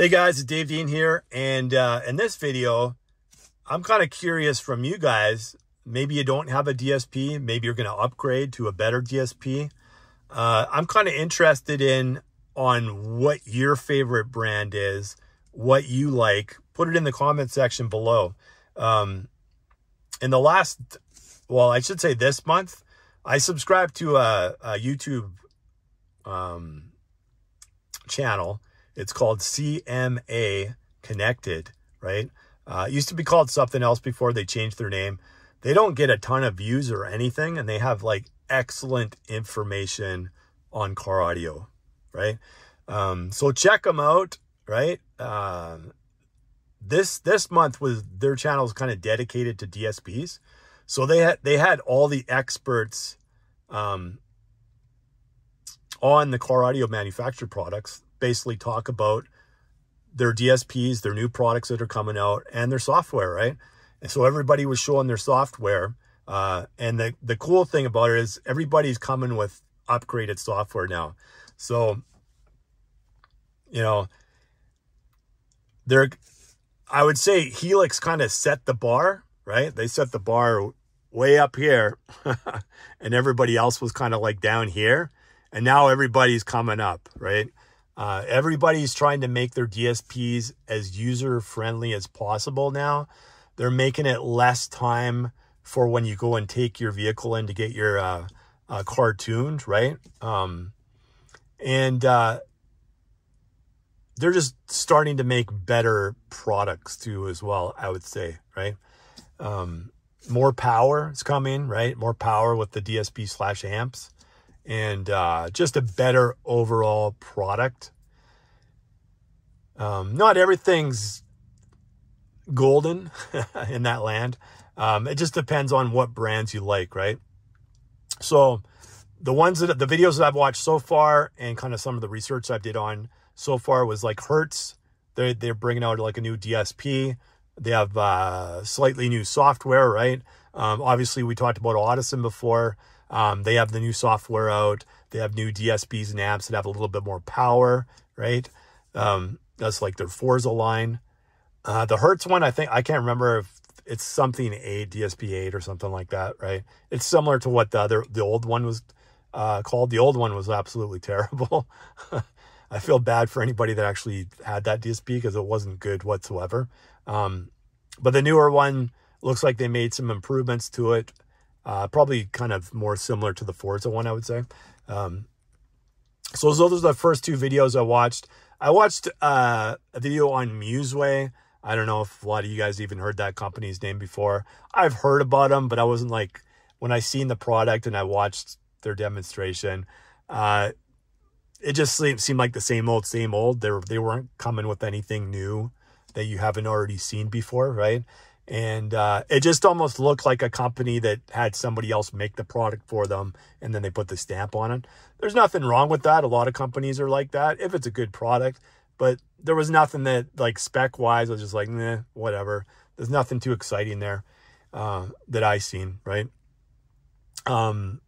Hey guys, it's Dave Dean here. And uh, in this video, I'm kind of curious from you guys. Maybe you don't have a DSP. Maybe you're going to upgrade to a better DSP. Uh, I'm kind of interested in on what your favorite brand is, what you like. Put it in the comment section below. Um, in the last, well, I should say this month, I subscribed to a, a YouTube um, channel it's called CMA Connected, right? Uh, it used to be called something else before they changed their name. They don't get a ton of views or anything, and they have like excellent information on car audio, right? Um, so check them out, right? Uh, this this month was their channel is kind of dedicated to DSPs, so they had they had all the experts um, on the car audio manufactured products basically talk about their DSPs, their new products that are coming out, and their software, right? And so everybody was showing their software. Uh, and the, the cool thing about it is everybody's coming with upgraded software now. So, you know, they're, I would say Helix kind of set the bar, right? They set the bar way up here and everybody else was kind of like down here. And now everybody's coming up, right? Uh, everybody's trying to make their DSPs as user friendly as possible now. They're making it less time for when you go and take your vehicle in to get your uh, uh, car tuned, right? Um, and uh, they're just starting to make better products too, as well, I would say, right? Um, more power is coming, right? More power with the DSP slash amps and uh, just a better overall product. Um, not everything's golden in that land. Um, it just depends on what brands you like, right? So the ones that the videos that I've watched so far and kind of some of the research I've did on so far was like Hertz. They're, they're bringing out like a new DSP. They have uh, slightly new software, right? Um, obviously, we talked about Audison before. Um, they have the new software out. They have new DSPs and amps that have a little bit more power, right? Um, that's like their Forza line. Uh, the Hertz one, I think, I can't remember if it's something 8, DSP 8 or something like that, right? It's similar to what the other, the old one was uh, called. The old one was absolutely terrible. I feel bad for anybody that actually had that DSP because it wasn't good whatsoever. Um, but the newer one looks like they made some improvements to it. Uh, probably kind of more similar to the Forza one, I would say. Um, so those are the first two videos I watched. I watched uh, a video on Musway. I don't know if a lot of you guys even heard that company's name before. I've heard about them, but I wasn't like, when I seen the product and I watched their demonstration, uh, it just seemed, seemed like the same old, same old. They, they weren't coming with anything new that you haven't already seen before, right? And uh, it just almost looked like a company that had somebody else make the product for them and then they put the stamp on it. There's nothing wrong with that. A lot of companies are like that if it's a good product. But there was nothing that, like, spec wise, was just like, nah, whatever. There's nothing too exciting there uh, that I seen, right? Um,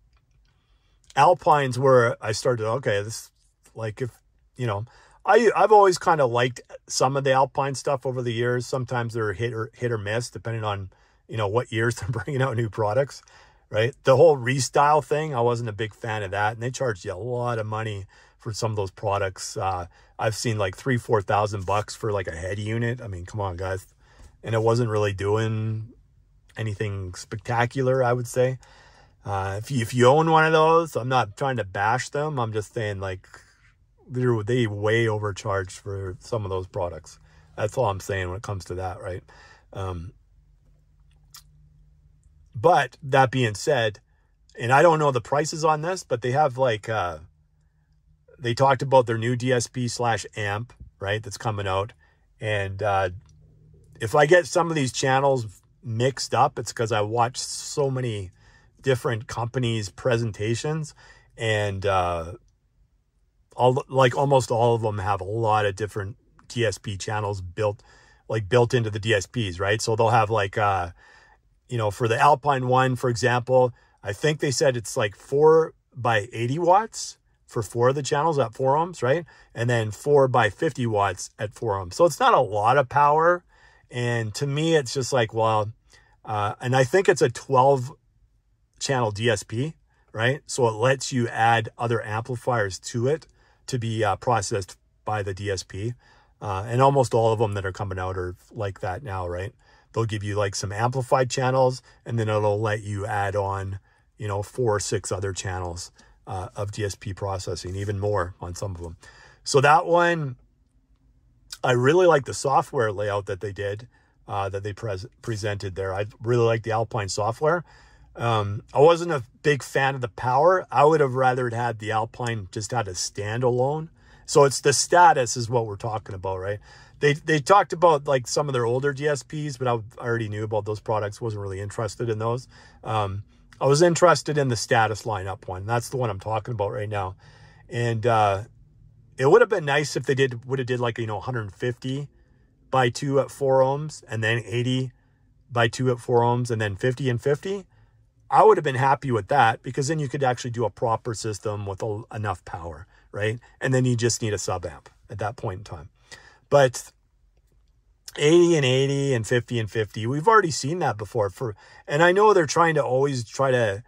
Alpines where I started, okay, this, like, if, you know, I I've always kind of liked some of the Alpine stuff over the years. Sometimes they're hit or hit or miss depending on you know what years they're bringing out new products. Right, the whole restyle thing, I wasn't a big fan of that, and they charged you a lot of money for some of those products. Uh, I've seen like three, four thousand bucks for like a head unit. I mean, come on, guys, and it wasn't really doing anything spectacular. I would say. Uh, if you if you own one of those, I'm not trying to bash them. I'm just saying like they're they way overcharged for some of those products. That's all I'm saying when it comes to that, right? Um, but that being said, and I don't know the prices on this, but they have like uh, they talked about their new DSP slash amp, right? That's coming out, and uh, if I get some of these channels mixed up, it's because I watch so many different companies' presentations, and uh, all like almost all of them have a lot of different DSP channels built like built into the DSPs, right? So they'll have like uh you know, for the Alpine one, for example, I think they said it's like four by 80 watts. for four of the channels at four ohms, right? And then four by 50 watts at four ohms. So it's not a lot of power. And to me, it's just like, well, uh, and I think it's a 12 channel DSP, right? So it lets you add other amplifiers to it to be uh, processed by the DSP. Uh, and almost all of them that are coming out are like that now, right? They'll give you like some amplified channels and then it'll let you add on, you know, four or six other channels uh, of DSP processing, even more on some of them. So that one, I really like the software layout that they did, uh, that they pres presented there. I really like the Alpine software. Um, I wasn't a big fan of the power. I would have rather it had the Alpine just had a standalone. So it's the status is what we're talking about, right? They they talked about like some of their older DSPs, but I already knew about those products. wasn't really interested in those. Um, I was interested in the status lineup one. That's the one I'm talking about right now, and uh, it would have been nice if they did would have did like you know 150 by two at four ohms, and then 80 by two at four ohms, and then 50 and 50. I would have been happy with that because then you could actually do a proper system with a, enough power, right? And then you just need a sub amp at that point in time. But 80 and 80 and 50 and 50, we've already seen that before for and I know they're trying to always try to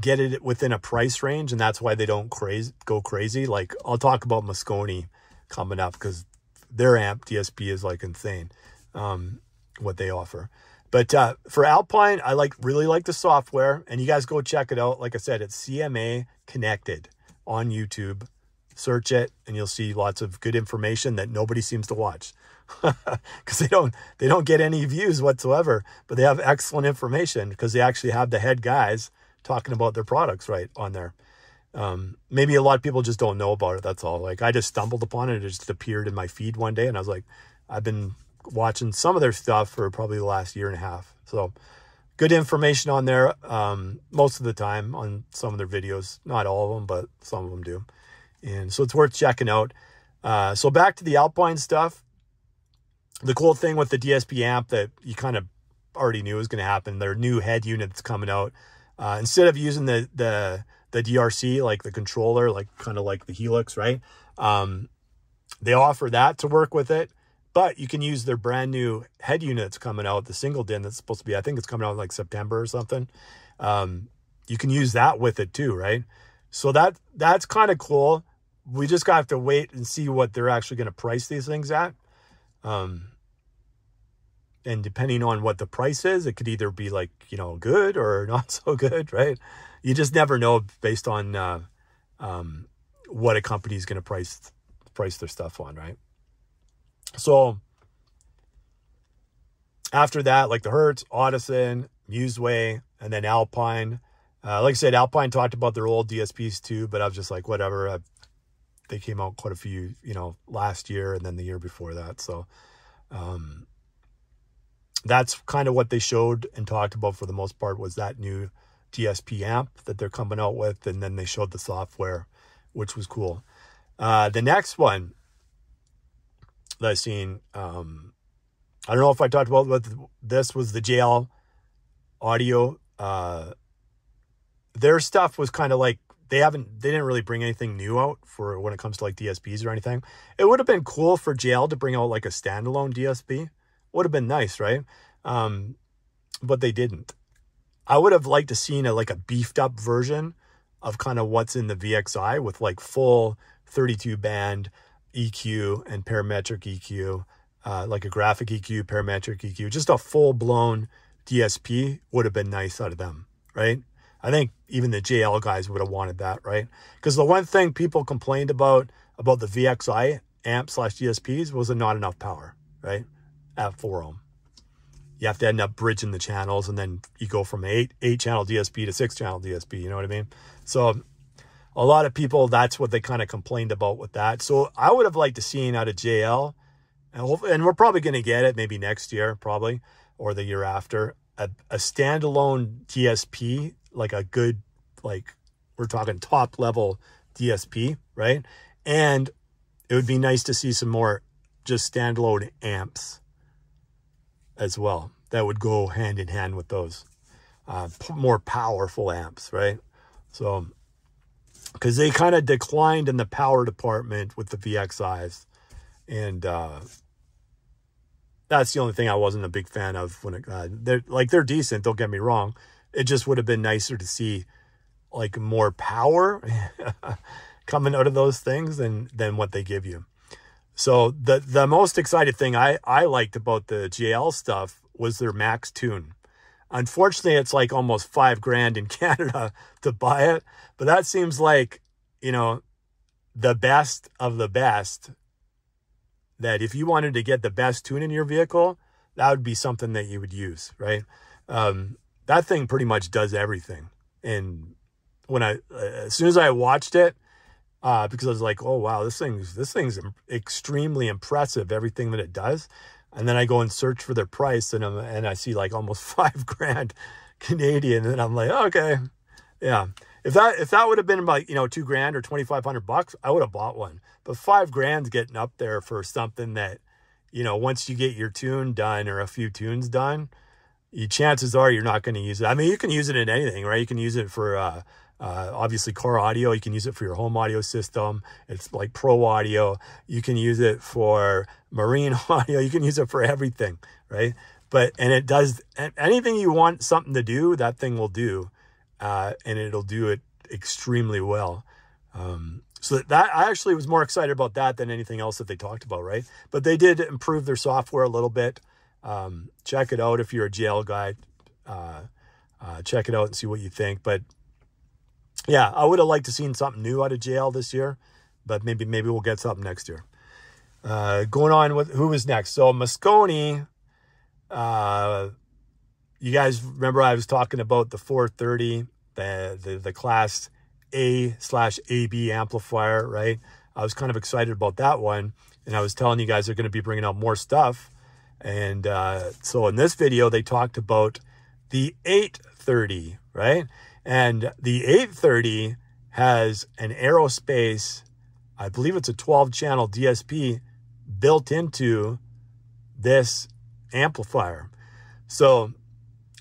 get it within a price range and that's why they don't crazy go crazy. Like I'll talk about Mosconi coming up because their amp DSP is like insane. Um, what they offer. But uh, for Alpine, I like really like the software, and you guys go check it out. Like I said, it's CMA Connected on YouTube. Search it and you'll see lots of good information that nobody seems to watch. Because they don't they don't get any views whatsoever but they have excellent information because they actually have the head guys talking about their products right on there. Um, maybe a lot of people just don't know about it that's all. Like i just stumbled upon it it just appeared in my feed one day and i was like i've been watching some of their stuff for probably the last year and a half so good information on there um, most of the time on some of their videos not all of them but some of them do and so it's worth checking out. Uh, so back to the Alpine stuff. The cool thing with the DSP amp that you kind of already knew was going to happen, their new head unit that's coming out. Uh, instead of using the, the, the DRC, like the controller, like kind of like the Helix, right? Um, they offer that to work with it, but you can use their brand new head unit that's coming out, the single DIN that's supposed to be, I think it's coming out like September or something. Um, you can use that with it too, right? So that that's kind of cool we just got to wait and see what they're actually going to price these things at. Um, and depending on what the price is, it could either be like, you know, good or not so good, right? You just never know based on uh, um, what a company is going to price price their stuff on, right? So after that, like the Hertz, Audison, Musway, and then Alpine. Uh, like I said, Alpine talked about their old DSPs too, but I was just like, whatever. I've they came out quite a few, you know, last year and then the year before that. So um, that's kind of what they showed and talked about for the most part was that new DSP amp that they're coming out with. And then they showed the software, which was cool. Uh, the next one that I seen, um, I don't know if I talked about but this was the JL audio. Uh, their stuff was kind of like they haven't they didn't really bring anything new out for when it comes to like DSPs or anything. It would have been cool for JL to bring out like a standalone DSP. Would have been nice, right? Um, but they didn't. I would have liked to seen a like a beefed up version of kind of what's in the VXI with like full 32 band EQ and parametric EQ, uh, like a graphic EQ, parametric EQ, just a full blown DSP would have been nice out of them, right? I think even the JL guys would have wanted that, right? Because the one thing people complained about about the VXI amp slash DSPs was not enough power, right? At 4 ohm. You have to end up bridging the channels and then you go from eight eight channel DSP to six channel DSP, you know what I mean? So a lot of people, that's what they kind of complained about with that. So I would have liked to see out of JL, and, and we're probably going to get it maybe next year, probably, or the year after, a, a standalone DSP like a good, like we're talking top level DSP, right? And it would be nice to see some more just standalone amps as well. That would go hand in hand with those uh, more powerful amps, right? So because they kind of declined in the power department with the VXIs. And uh, that's the only thing I wasn't a big fan of when it, uh, they're like, they're decent. Don't get me wrong. It just would have been nicer to see like more power coming out of those things than, than what they give you. So the, the most excited thing I, I liked about the JL stuff was their max tune. Unfortunately, it's like almost five grand in Canada to buy it, but that seems like, you know, the best of the best that if you wanted to get the best tune in your vehicle, that would be something that you would use, right? Um, that thing pretty much does everything. And when I, uh, as soon as I watched it, uh, because I was like, oh wow, this thing's this thing's extremely impressive, everything that it does. And then I go and search for their price, and I'm, and I see like almost five grand Canadian, and I'm like, okay, yeah. If that if that would have been like you know two grand or twenty five hundred bucks, I would have bought one. But five grand's getting up there for something that, you know, once you get your tune done or a few tunes done, you chances are you're not going to use it. I mean, you can use it in anything, right? You can use it for uh, uh, obviously car audio. You can use it for your home audio system. It's like pro audio. You can use it for marine audio. You can use it for everything, right? But and it does anything you want something to do, that thing will do uh, and it'll do it extremely well. Um, so that I actually was more excited about that than anything else that they talked about, right? But they did improve their software a little bit. Um, check it out if you're a JL guy. Uh, uh, check it out and see what you think. But yeah, I would have liked to seen something new out of JL this year, but maybe maybe we'll get something next year. Uh, going on with who was next? So Mosconi, uh, you guys remember I was talking about the 430, the, the, the class A slash AB amplifier, right? I was kind of excited about that one. And I was telling you guys they're going to be bringing out more stuff. And uh, so in this video, they talked about the 830, right? And the 830 has an aerospace, I believe it's a 12 channel DSP built into this amplifier. So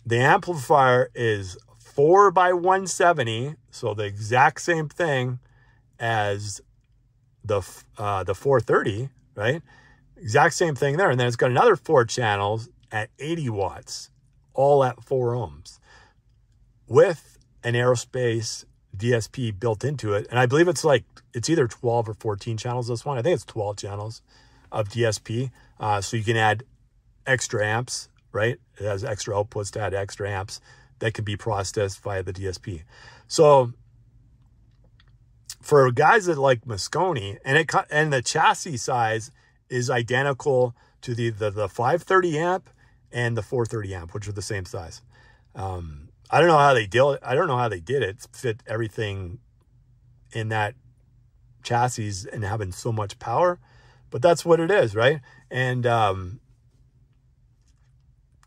the amplifier is 4 by 170, so the exact same thing as the uh, the 430, right? Exact same thing there. And then it's got another four channels at 80 watts, all at 4 ohms, with an aerospace DSP built into it. And I believe it's like, it's either 12 or 14 channels, this one. I think it's 12 channels of DSP. Uh, so you can add extra amps right? It has extra outputs to add extra amps that can be processed via the DSP. So for guys that like Mosconi, and it and the chassis size is identical to the, the, the 530 amp and the 430 amp, which are the same size. Um, I don't know how they deal. I don't know how they did it. Fit everything in that chassis and having so much power, but that's what it is, right? And um,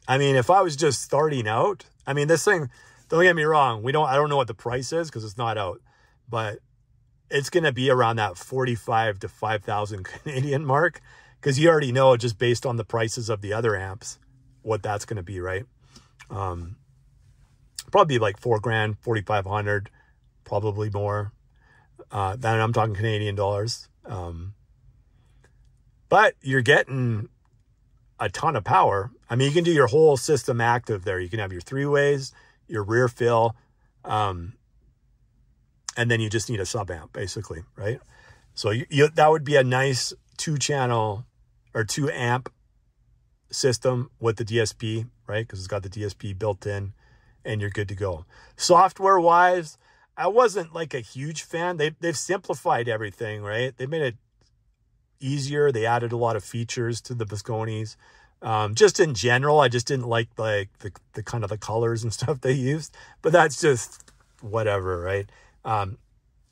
I mean, if I was just starting out, I mean, this thing, don't get me wrong, we don't, I don't know what the price is because it's not out, but it's going to be around that 45 to 5,000 Canadian mark because you already know just based on the prices of the other amps, what that's going to be, right? Um, probably like four grand, 4,500, probably more. Uh, then I'm talking Canadian dollars. Um, but you're getting a ton of power. I mean, you can do your whole system active there. You can have your three ways, your rear fill, um, and then you just need a sub amp basically, right? So you, you, that would be a nice two channel or two amp system with the DSP, right? Because it's got the DSP built in and you're good to go. Software wise, I wasn't like a huge fan. They, they've simplified everything, right? They made it easier. They added a lot of features to the Mosconis. Um, just in general, I just didn't like like the, the kind of the colors and stuff they used, but that's just whatever, right? Um,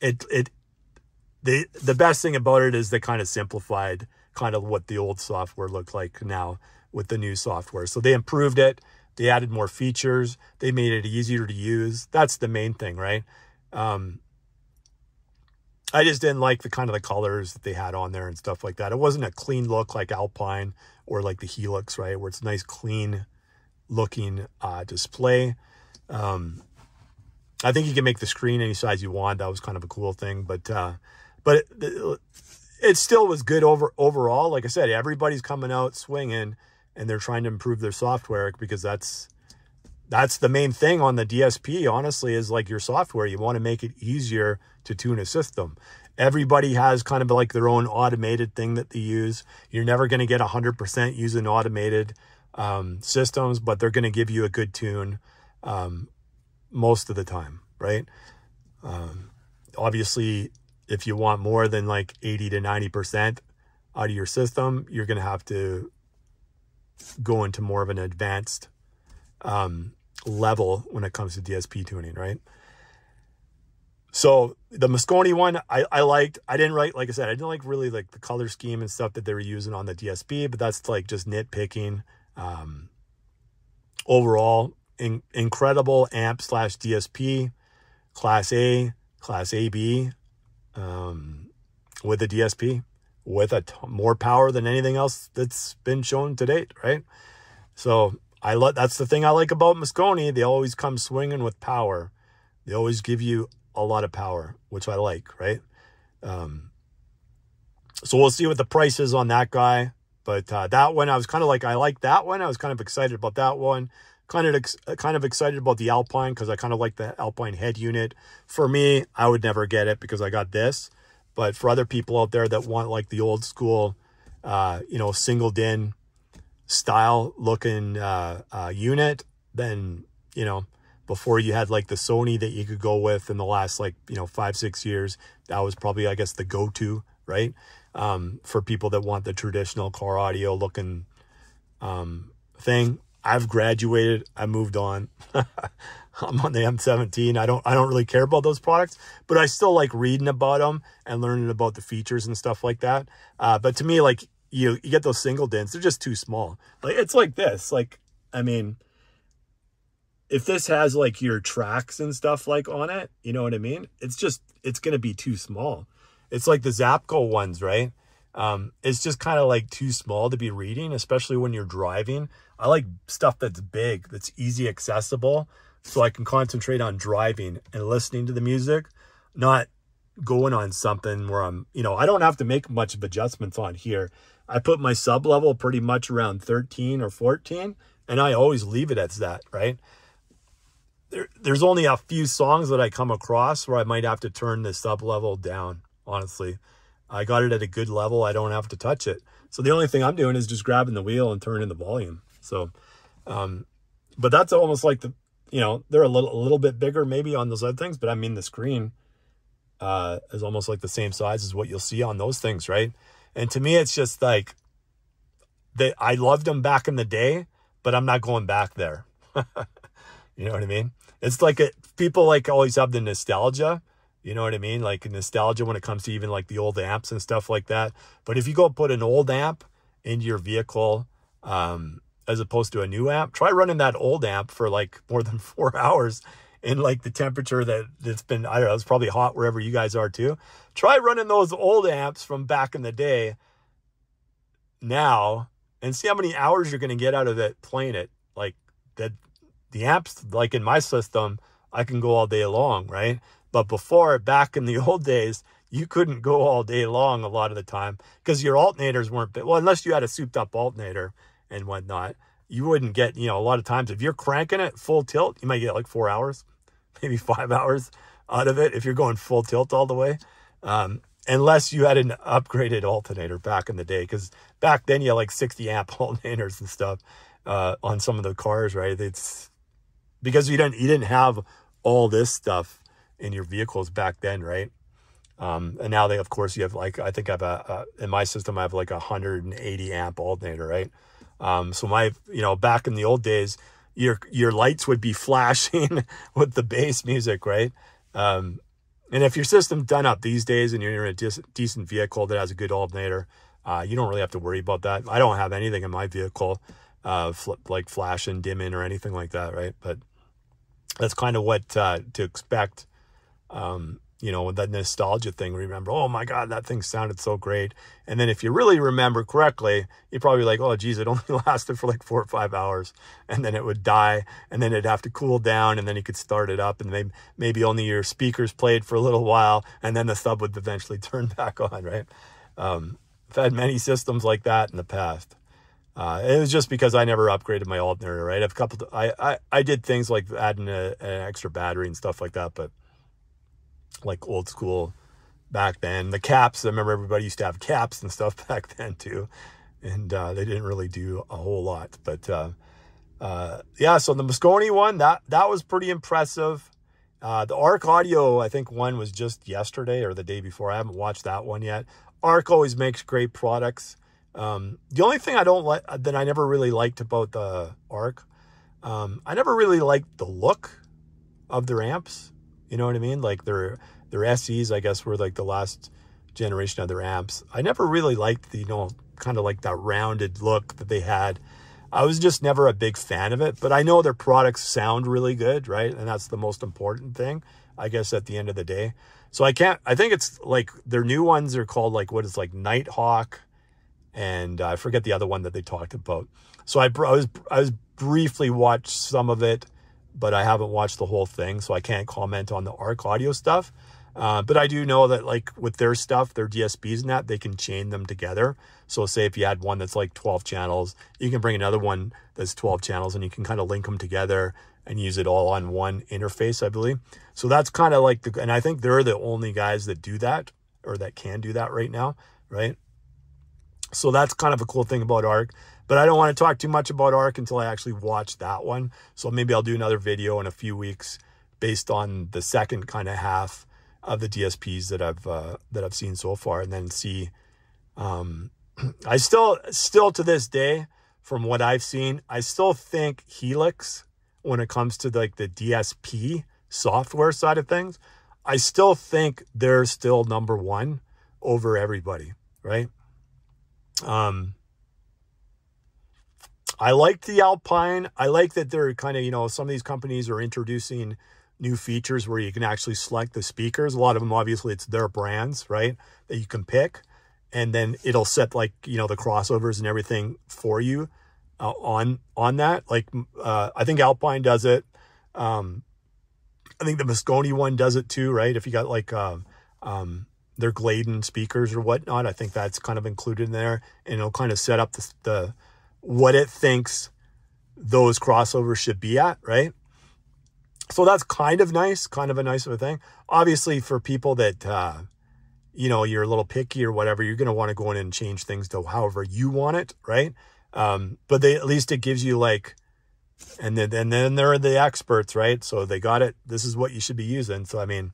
it, it, the, the best thing about it is they kind of simplified kind of what the old software looked like now with the new software. So they improved it. They added more features. They made it easier to use. That's the main thing, right? Um, I just didn't like the kind of the colors that they had on there and stuff like that. It wasn't a clean look like Alpine or like the Helix, right? Where it's nice, clean looking uh, display. Um, I think you can make the screen any size you want. That was kind of a cool thing, but uh, but it, it still was good over overall. Like I said, everybody's coming out swinging, and they're trying to improve their software because that's that's the main thing on the DSP. Honestly, is like your software. You want to make it easier to tune a system. Everybody has kind of like their own automated thing that they use. You're never going to get 100% using automated um, systems, but they're going to give you a good tune um, most of the time, right? Um, obviously, if you want more than like 80 to 90% out of your system, you're going to have to go into more of an advanced um, level when it comes to DSP tuning, right? So the Mosconi one, I, I liked. I didn't write, like I said, I didn't like really like the color scheme and stuff that they were using on the DSP, but that's like just nitpicking. Um, overall, in, incredible amp slash DSP, Class A, Class AB, um, with the DSP, with a t- more power than anything else that's been shown to date, right? So I let that's the thing I like about Mosconi. They always come swinging with power. They always give you a lot of power, which I like, right? Um, so we'll see what the price is on that guy. But uh, that one, I was kind of like, I like that one. I was kind of excited about that one. Kind of, ex- kind of excited about the Alpine because I kind of like the Alpine head unit. For me, I would never get it because I got this. But for other people out there that want like the old school, uh, you know, single din style looking uh, uh, unit, then you know, before you had like the Sony that you could go with in the last like you know five six years, that was probably I guess the go to right um, for people that want the traditional car audio looking um, thing. I've graduated. I moved on. I'm on the M17. I don't I don't really care about those products, but I still like reading about them and learning about the features and stuff like that. Uh, but to me, like you you get those single dents, they're just too small. Like it's like this. Like I mean, if this has like your tracks and stuff like on it, you know what I mean? It's just it's gonna be too small. It's like the Zapco ones, right? Um, it's just kind of like too small to be reading, especially when you're driving. I like stuff that's big, that's easy accessible, so I can concentrate on driving and listening to the music, not going on something where I'm, you know, I don't have to make much of adjustments on here. I put my sub level pretty much around 13 or 14, and I always leave it as that, right? There, there's only a few songs that I come across where I might have to turn the sub level down honestly. I got it at a good level. I don't have to touch it. So the only thing I'm doing is just grabbing the wheel and turning the volume. So, um, but that's almost like the, you know, they're a little, a little bit bigger maybe on those other things, but I mean, the screen, uh, is almost like the same size as what you'll see on those things. Right. And to me, it's just like they, I loved them back in the day, but I'm not going back there. you know what I mean? It's like a, people like always have the nostalgia you know what I mean? Like nostalgia when it comes to even like the old amps and stuff like that. But if you go put an old amp into your vehicle, um, as opposed to a new amp, try running that old amp for like more than four hours in like the temperature that that's been, I don't know, it's probably hot wherever you guys are too. Try running those old amps from back in the day now and see how many hours you're going to get out of it playing it. Like that, the amps, like in my system, I can go all day long, right? But before, back in the old days, you couldn't go all day long a lot of the time because your alternators weren't, well, unless you had a souped up alternator and whatnot, you wouldn't get, you know, a lot of times if you're cranking it full tilt, you might get like four hours, maybe five hours out of it if you're going full tilt all the way. Um, unless you had an upgraded alternator back in the day because back then you had like 60 amp alternators and stuff uh, on some of the cars, right? It's because you didn't, you didn't have all this stuff in your vehicles back then, right? Um, and now they, of course, you have like, I think I have a, a in my system, I have like a 180 amp alternator, right? Um, so my, you know, back in the old days, your, your lights would be flashing with the bass music, right? Um, and if your system's done up these days and you're in a decent vehicle that has a good alternator, uh, you don't really have to worry about that. I don't have anything in my vehicle, uh, like flashing, dimming or anything like that, right? But that's kind of what, uh, to expect um, you know, that nostalgia thing. Remember, oh my God, that thing sounded so great. And then if you really remember correctly, you're probably like, oh, geez, it only lasted for like four or five hours. And then it would die. And then it'd have to cool down. And then you could start it up. And maybe, maybe only your speakers played for a little while. And then the sub would eventually turn back on, right? Um, I've had many systems like that in the past. Uh, it was just because I never upgraded my alternator, right? I've couple, I, I, I did things like adding a, an extra battery and stuff like that, but like old school back then. The caps, I remember everybody used to have caps and stuff back then too. And uh, they didn't really do a whole lot. But uh, uh, yeah, so the Mosconi one, that, that was pretty impressive. Uh, the Arc Audio, I think one was just yesterday or the day before. I haven't watched that one yet. Arc always makes great products. Um, the only thing I don't like that I never really liked about the Arc, um, I never really liked the look of their amps. You know what I mean? Like their their SEs, I guess, were like the last generation of their amps. I never really liked the, you know, kind of like that rounded look that they had. I was just never a big fan of it, but I know their products sound really good, right? And that's the most important thing, I guess, at the end of the day. So I can't, I think it's like their new ones are called like what is like Nighthawk and uh, I forget the other one that they talked about. So I, I was, I was briefly watched some of it but I haven't watched the whole thing, so I can't comment on the ARC audio stuff. Uh, but I do know that like with their stuff, their DSPs and that, they can chain them together. So say if you had one that's like 12 channels, you can bring another one that's 12 channels and you can kind of link them together and use it all on one interface, I believe. So that's kind of like the, and I think they're the only guys that do that or that can do that right now, right? So that's kind of a cool thing about ARC. But I don't want to talk too much about ARC until I actually watch that one. So maybe I'll do another video in a few weeks based on the second kind of half of the DSPs that I've uh, that I've seen so far, and then see. Um, I still still to this day, from what I've seen, I still think Helix, when it comes to like the DSP software side of things, I still think they're still number one over everybody, right? Um, I like the Alpine. I like that they're kind of, you know, some of these companies are introducing new features where you can actually select the speakers. A lot of them, obviously, it's their brands, right? That you can pick. And then it'll set like, you know, the crossovers and everything for you uh, on on that. Like, uh, I think Alpine does it. Um, I think the Mosconi one does it too, right? If you got like uh, um, their Gladen speakers or whatnot, I think that's kind of included in there. And it'll kind of set up the, the what it thinks those crossovers should be at, right? So that's kind of nice, kind of a nice of a thing. Obviously, for people that, uh, you know, you're a little picky or whatever, you're going to want to go in and change things to however you want it, right? Um, but they, at least it gives you like, and then, and then they're the experts, right? So they got it. This is what you should be using. So, I mean,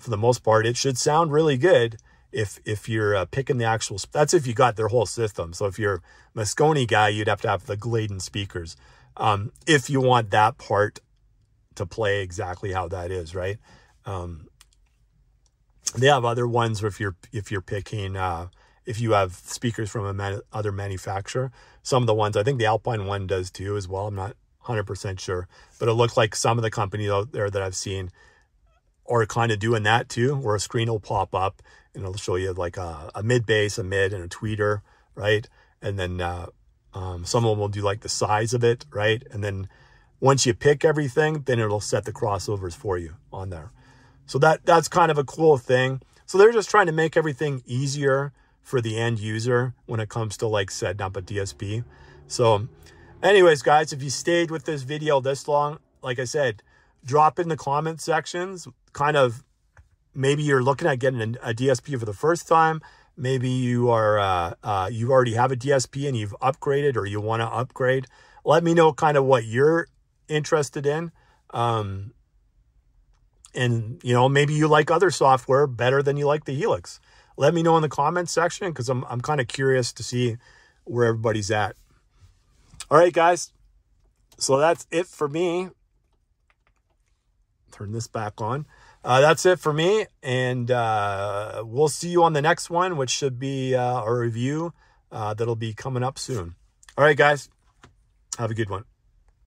for the most part, it should sound really good if if you're uh, picking the actual that's if you got their whole system. So if you're Mosconi guy you'd have to have the Gladen speakers. Um, if you want that part to play exactly how that is right? Um, they have other ones if you're if you're picking uh, if you have speakers from a man, other manufacturer some of the ones I think the Alpine one does too as well I'm not 100% sure but it looks like some of the companies out there that I've seen are kind of doing that too where a screen will pop up and it'll show you like a, a mid bass, a mid, and a tweeter, right? And then uh, um, will do like the size of it, right? And then once you pick everything, then it'll set the crossovers for you on there. So that that's kind of a cool thing. So they're just trying to make everything easier for the end user when it comes to like setting up a DSP. So anyways, guys, if you stayed with this video this long, like I said, drop in the comment sections kind of maybe you're looking at getting a, DSP for the first time. Maybe you are uh, uh, you already have a DSP and you've upgraded or you want to upgrade. Let me know kind of what you're interested in. Um, and you know maybe you like other software better than you like the Helix. Let me know in the comments section because I'm I'm kind of curious to see where everybody's at. All right, guys. So that's it for me. Turn this back on uh, that's it for me. And uh, we'll see you on the next one, which should be uh, a review uh, that'll be coming up soon. All right, guys. Have a good one.